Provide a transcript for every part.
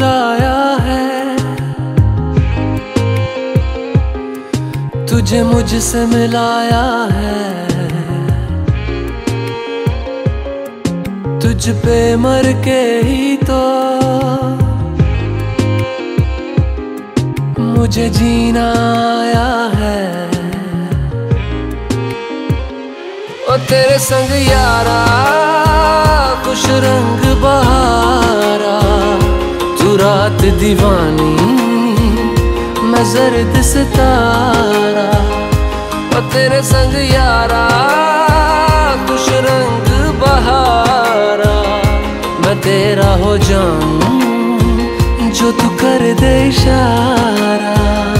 खुदाया है। तुझे मुझसे मिलाया है। तुझ पे मर के ही तो मुझे जीना आया है। ओ तेरे संग यारा कुछ रंग दीवानी, मैं जर्द सितारा, और तेरे संग यारा, खुश रंग बहारा। मैं तेरा हो जाऊँ जो तू कर दे इशारा।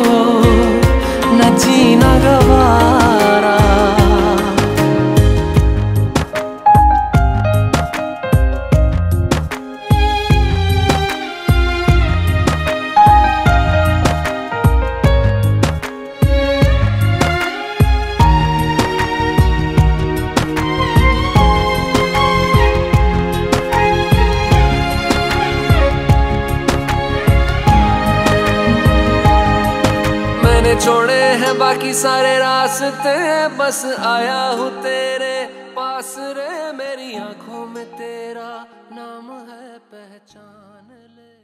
मैंने छोड़े हैं बाकी सारे रास्ते बस आया हूँ तेरे पास रे। मेरी आँखों में तेरा नाम है, पहचान ले।